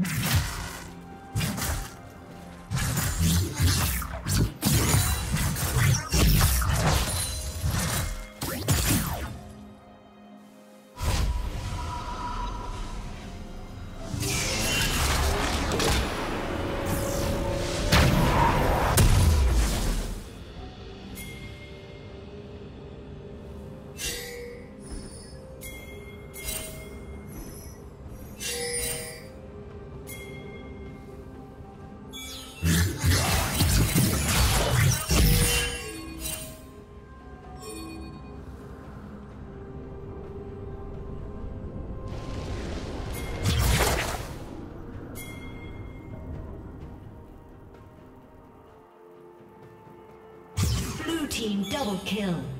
Yeah. Team double kill.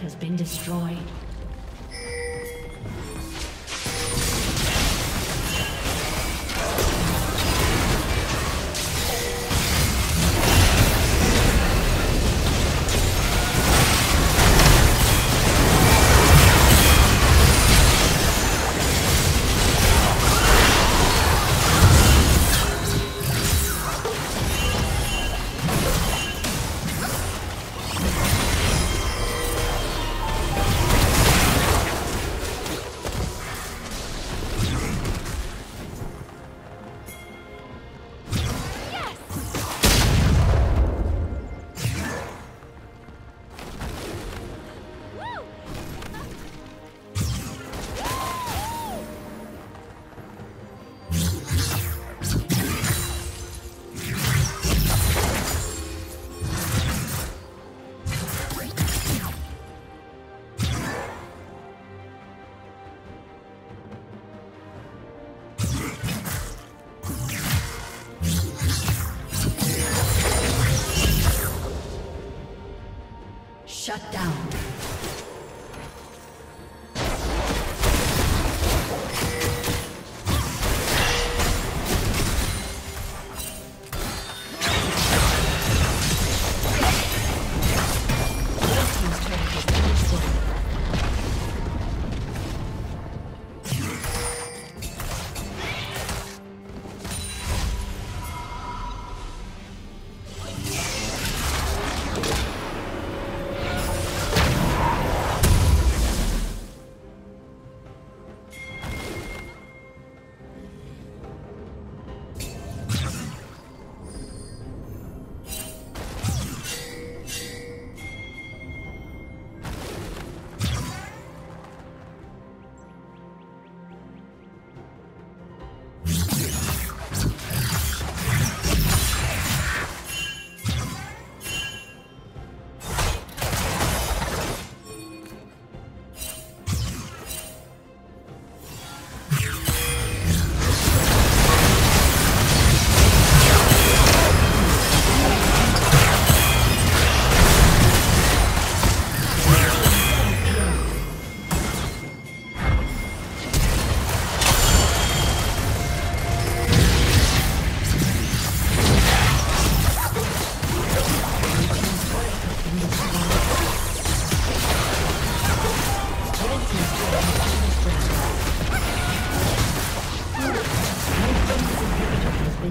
Has been destroyed. Shut down.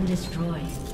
destroyed.